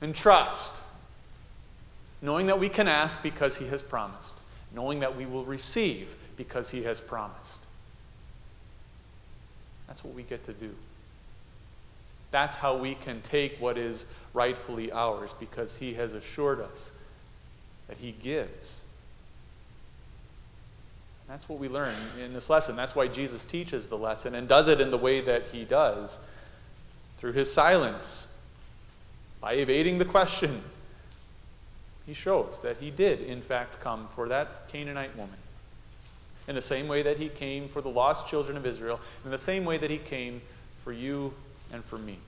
and trust, knowing that we can ask because He has promised, knowing that we will receive because He has promised. That's what we get to do. That's how we can take what is rightfully ours because He has assured us that He gives. That's what we learn in this lesson. That's why Jesus teaches the lesson and does it in the way that He does through His silence, by evading the questions. He shows that He did, in fact, come for that Canaanite woman. In the same way that He came for the lost children of Israel, in the same way that He came for you and for me.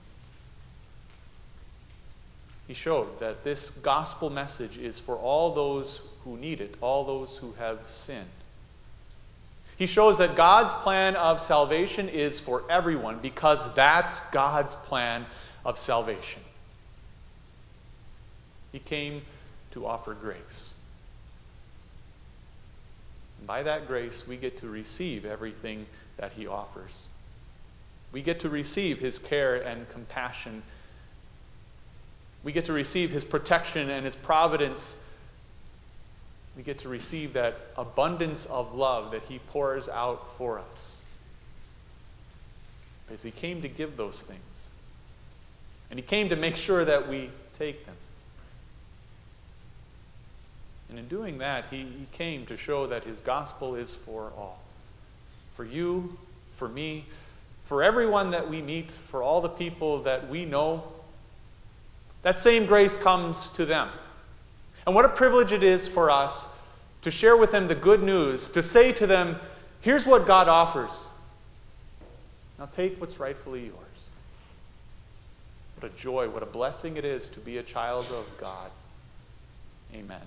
He showed that this gospel message is for all those who need it, all those who have sinned. He shows that God's plan of salvation is for everyone because that's God's plan of salvation. He came to offer grace. And by that grace, we get to receive everything that He offers. We get to receive His care and compassion. We get to receive His protection and His providence. We get to receive that abundance of love that He pours out for us. Because He came to give those things. And He came to make sure that we take them. And in doing that, he, he came to show that his gospel is for all. For you, for me, for everyone that we meet, for all the people that we know. That same grace comes to them. And what a privilege it is for us to share with them the good news, to say to them, here's what God offers. Now take what's rightfully yours. What a joy, what a blessing it is to be a child of God. Amen.